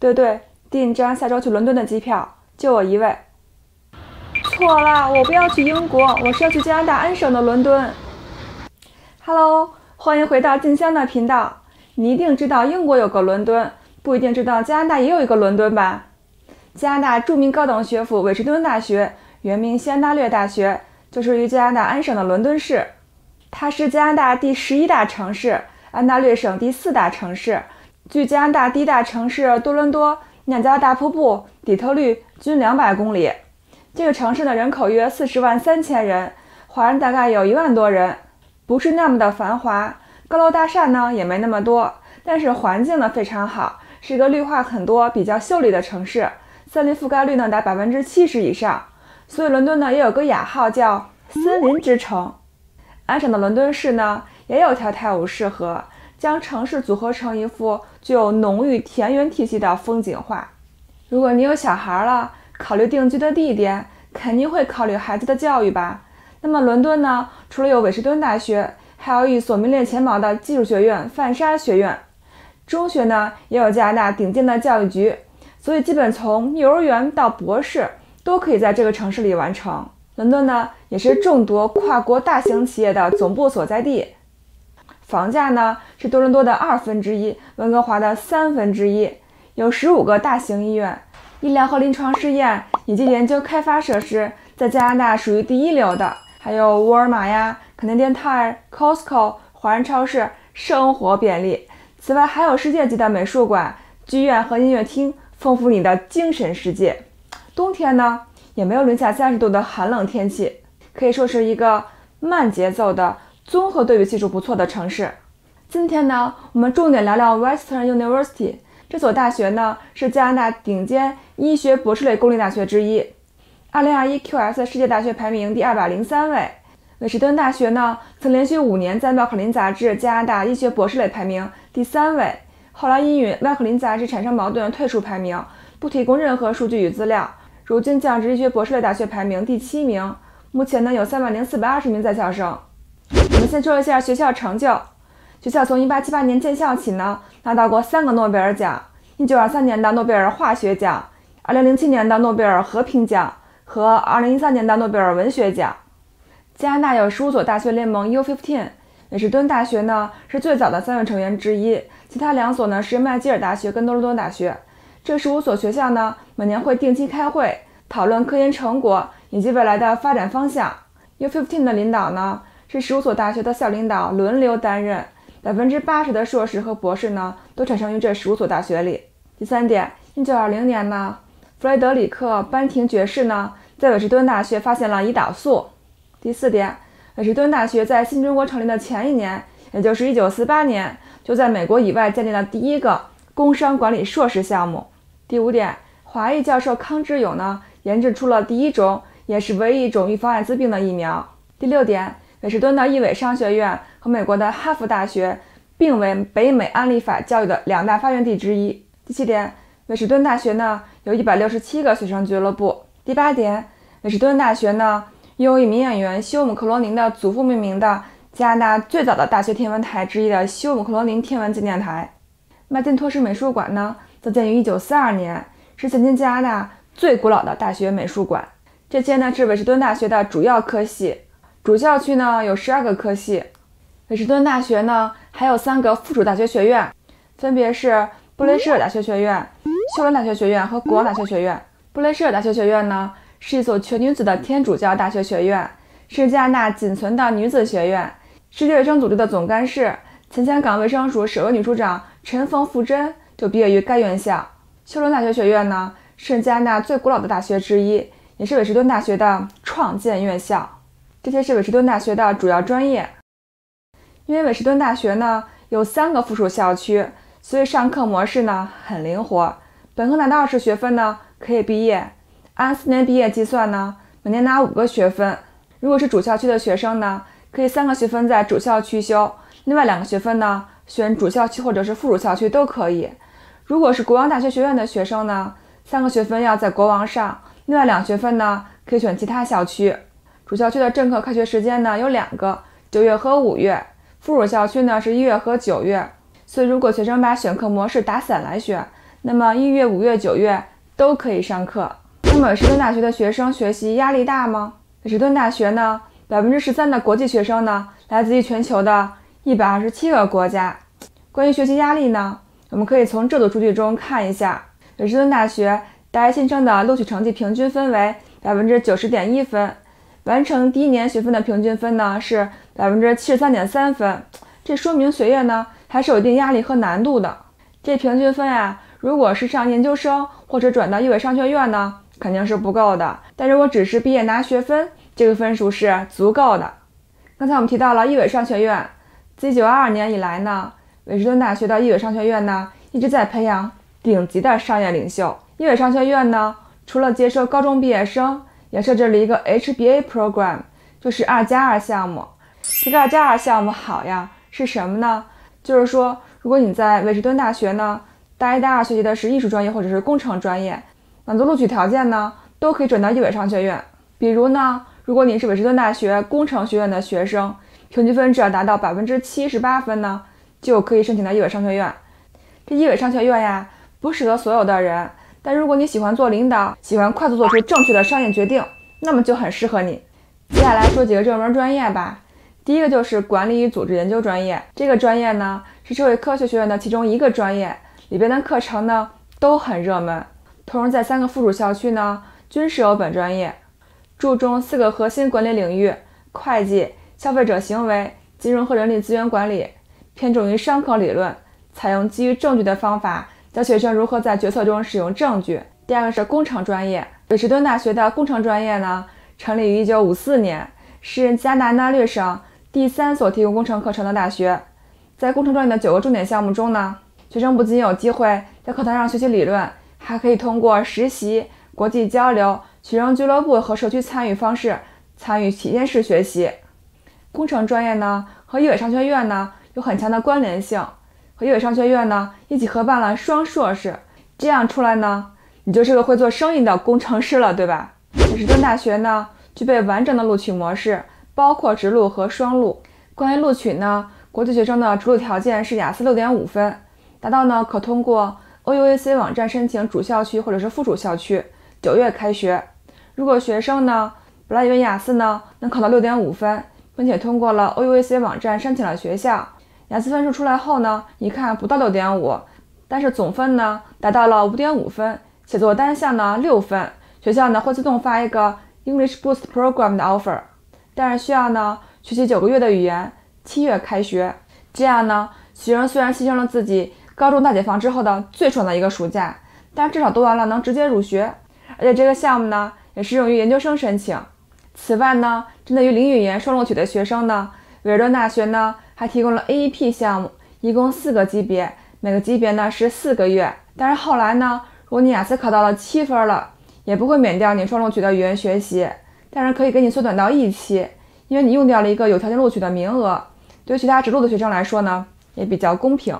对对，订张下周去伦敦的机票，就我一位。错了，我不要去英国，我是要去加拿大安省的伦敦。Hello，欢迎回到静香的频道。你一定知道英国有个伦敦，不一定知道加拿大也有一个伦敦吧？加拿大著名高等学府韦士顿大学，原名西安大略大学，就属于加拿大安省的伦敦市。它是加拿大第十一大城市，安大略省第四大城市。距加拿大第一大城市多伦多、尼亚加大瀑布、底特律均两百公里。这个城市的人口约四十万三千人，华人大概有一万多人，不是那么的繁华，高楼大厦呢也没那么多，但是环境呢非常好，是一个绿化很多、比较秀丽的城市，森林覆盖率呢达百分之七十以上，所以伦敦呢也有个雅号叫“森林之城”。安省的伦敦市呢也有条泰晤士河。将城市组合成一幅具有浓郁田园气息的风景画。如果你有小孩了，考虑定居的地点，肯定会考虑孩子的教育吧？那么伦敦呢？除了有韦士顿大学，还有一所名列前茅的技术学院——范莎学院。中学呢，也有加拿大顶尖的教育局，所以基本从幼儿园到博士都可以在这个城市里完成。伦敦呢，也是众多跨国大型企业的总部所在地。房价呢是多伦多的二分之一，温哥华的三分之一，有十五个大型医院，医疗和临床试验以及研究开发设施在加拿大属于第一流的。还有沃尔玛呀、肯德基、泰、Costco、华人超市，生活便利。此外还有世界级的美术馆、剧院和音乐厅，丰富你的精神世界。冬天呢也没有零下三十度的寒冷天气，可以说是一个慢节奏的。综合对比技术不错的城市。今天呢，我们重点聊聊 Western University 这所大学呢，是加拿大顶尖医学博士类公立大学之一。2021 QS 世界大学排名第二百零三位。韦士顿大学呢，曾连续五年在麦克林杂志加拿大医学博士类排名第三位，后来因与麦克林杂志产生矛盾退出排名，不提供任何数据与资料。如今降至医学博士类大学排名第七名。目前呢，有三万零四百二十名在校生。我们先说一下学校成就。学校从1878年建校起呢，拿到过三个诺贝尔奖：1923年的诺贝尔化学奖，2007年的诺贝尔和平奖和2013年的诺贝尔文学奖。加拿大有十五所大学联盟 U15，韦士敦大学呢是最早的三位成员之一，其他两所呢是麦吉尔大学跟多伦多大学。这十五所学校呢每年会定期开会，讨论科研成果以及未来的发展方向。U15 的领导呢。是十五所大学的校领导轮流担任，百分之八十的硕士和博士呢都产生于这十五所大学里。第三点，一九二零年呢，弗雷德里克·班廷爵士呢在韦士顿大学发现了胰岛素。第四点，韦士顿大学在新中国成立的前一年，也就是一九四八年，就在美国以外建立了第一个工商管理硕士项目。第五点，华裔教授康之勇呢研制出了第一种也是唯一一种预防艾滋病的疫苗。第六点。韦士顿的伊韦商学院和美国的哈佛大学并为北美安利法教育的两大发源地之一。第七点，韦士顿大学呢有一百六十七个学生俱乐部。第八点，韦士顿大学呢拥有以名演员休姆·克罗宁的祖父命名的加拿大最早的大学天文台之一的休姆·克罗宁天文纪念台。麦金托什美术馆呢则建于一九四二年，是现今加拿大最古老的大学美术馆。这些呢是韦士顿大学的主要科系。主校区呢有十二个科系，韦士顿大学呢还有三个附属大学学院，分别是布雷舍尔大学学院、休伦大学学院和国王大学学院。布雷舍尔大学学院呢是一所全女子的天主教大学学院，是加拿大仅存的女子学院。世界卫生组织的总干事、前香港卫生署首位女署长陈冯富珍就毕业于该院校。休伦大学学院呢是加拿大最古老的大学之一，也是韦士顿大学的创建院校。这些是韦士顿大学的主要专业。因为韦士顿大学呢有三个附属校区，所以上课模式呢很灵活。本科拿到二十学分呢可以毕业，按四年毕业计算呢，每年拿五个学分。如果是主校区的学生呢，可以三个学分在主校区修，另外两个学分呢选主校区或者是附属校区都可以。如果是国王大学学院的学生呢，三个学分要在国王上，另外两学分呢可以选其他校区。主校区的正课开学时间呢有两个，九月和五月；附属校区呢是一月和九月。所以如果学生把选课模式打散来选，那么一月、五月、九月都可以上课。那么，韦士顿大学的学生学习压力大吗？韦士顿大学呢，百分之十三的国际学生呢，来自于全球的一百二十七个国家。关于学习压力呢，我们可以从这组数据中看一下，韦士顿大学大一新生的录取成绩平均分为百分之九十点一分，完成第一年学分的平均分呢是百分之七十三点三分。这说明学业呢还是有一定压力和难度的。这平均分呀，如果是上研究生或者转到一伟商学院呢，肯定是不够的。但如果只是毕业拿学分，这个分数是足够的。刚才我们提到了一伟商学院，自一九二二年以来呢，韦士顿大学的一伟商学院呢一直在培养顶级的商业领袖。一伟商学院呢，除了接收高中毕业生，也设置了一个 HBA program，就是二加二项目。这个二加二项目好呀。是什么呢？就是说，如果你在韦士顿大学呢，大一、大二学习的是艺术专业或者是工程专业，满足录取条件呢，都可以转到一伟商学院。比如呢，如果你是韦士顿大学工程学院的学生，平均分只要达到百分之七十八分呢，就可以申请到一伟商学院。这一伟商学院呀，不适合所有的人，但如果你喜欢做领导，喜欢快速做出正确的商业决定，那么就很适合你。接下来说几个热门专业吧。第一个就是管理与组织研究专业，这个专业呢是社会科学学院的其中一个专业，里边的课程呢都很热门。同时在三个附属校区呢均设有本专业，注重四个核心管理领域：会计、消费者行为、金融和人力资源管理，偏重于商科理论，采用基于证据的方法教学生如何在决策中使用证据。第二个是工程专业，北士顿大学的工程专业呢成立于1954年，是加拿大略省。第三所提供工程课程的大学，在工程专业的九个重点项目中呢，学生不仅有机会在课堂上学习理论，还可以通过实习、国际交流、学生俱乐部和社区参与方式参与体验式学习。工程专业呢和一伟商学院呢有很强的关联性，和一伟商学院呢一起合办了双硕士，这样出来呢，你就是个会做生意的工程师了，对吧？韦士顿大学呢具备完整的录取模式。包括直录和双录。关于录取呢，国际学生的直录条件是雅思六点五分，达到呢可通过 OUAC 网站申请主校区或者是附属校区。九月开学。如果学生呢本来以为雅思呢能考到六点五分，并且通过了 OUAC 网站申请了学校，雅思分数出来后呢，一看不到六点五，但是总分呢达到了五点五分，写作单项呢六分，学校呢会自动发一个 English Boost Program 的 offer。但是需要呢学习九个月的语言，七月开学。这样呢，学生虽然牺牲了自己高中大解放之后的最爽的一个暑假，但至少读完了能直接入学。而且这个项目呢，也适用于研究生申请。此外呢，针对于零语言双录取的学生呢，韦尔顿大学呢还提供了 AEP 项目，一共四个级别，每个级别呢是四个月。但是后来呢，如果你雅思考到了七分了，也不会免掉你双录取的语言学习。但是可以给你缩短到一期，因为你用掉了一个有条件录取的名额。对其他直录的学生来说呢，也比较公平。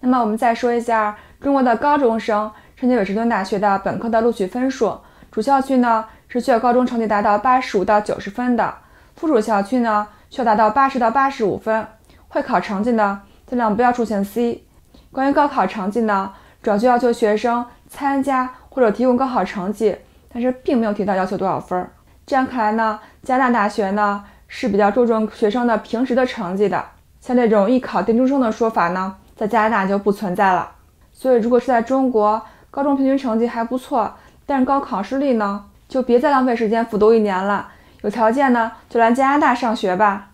那么我们再说一下中国的高中生申请韦士顿大学的本科的录取分数。主校区呢是需要高中成绩达到八十五到九十分的，附属校区呢需要达到八十到八十五分。会考成绩呢尽量不要出现 C。关于高考成绩呢，主要就要求学生参加或者提供高考成绩，但是并没有提到要求多少分。这样看来呢，加拿大大学呢是比较注重学生的平时的成绩的。像这种一考定终生的说法呢，在加拿大就不存在了。所以，如果是在中国，高中平均成绩还不错，但是高考失利呢，就别再浪费时间复读一年了。有条件呢，就来加拿大上学吧。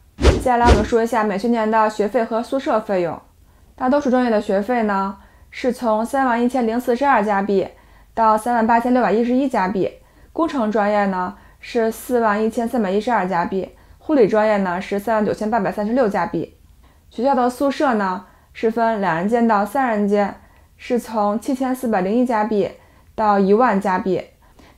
接下来我们说一下每学年的学费和宿舍费用。大多数专业的学费呢，是从三万一千零四十二加币到三万八千六百一十一加币。工程专业呢？是四万一千三百一十二加币，护理专业呢是三万九千八百三十六加币。学校的宿舍呢是分两人间到三人间，是从七千四百零一加币到一万加币。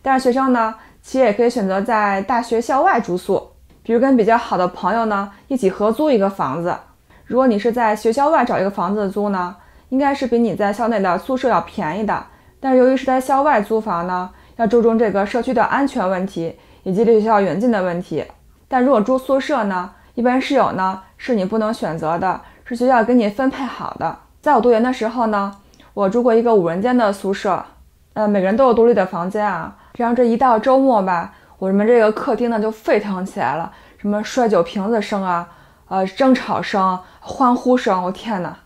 但是学生呢其实也可以选择在大学校外住宿，比如跟比较好的朋友呢一起合租一个房子。如果你是在学校外找一个房子租呢，应该是比你在校内的宿舍要便宜的。但是由于是在校外租房呢，要注重这个社区的安全问题。以及离学校远近的问题，但如果住宿舍呢，一般室友呢是你不能选择的，是学校给你分配好的。在我读研的时候呢，我住过一个五人间的宿舍，呃，每个人都有独立的房间啊。然后这一到周末吧，我们这个客厅呢就沸腾起来了，什么摔酒瓶子声啊，呃，争吵声、欢呼声，我天哪！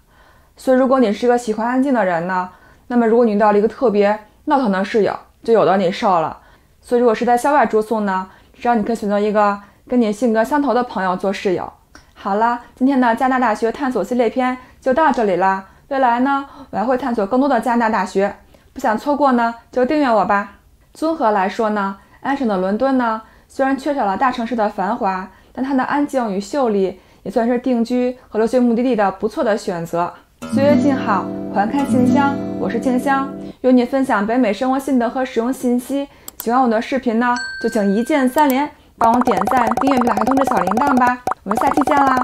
所以如果你是一个喜欢安静的人呢，那么如果你遇到了一个特别闹腾的室友，就有的你受了。所以如果是在校外住宿呢，只要你可以选择一个跟你性格相投的朋友做室友。好了，今天的加拿大大学探索系列篇就到这里啦。未来呢，我还会探索更多的加拿大大学，不想错过呢，就订阅我吧。综合来说呢，安省的伦敦呢，虽然缺少了大城市的繁华，但它的安静与秀丽也算是定居和留学目的地的不错的选择。岁月静好，环看信箱，我是静香，与你分享北美生活心得和使用信息。喜欢我的视频呢，就请一键三连，帮我点赞、订阅并打开通知小铃铛吧。我们下期见啦！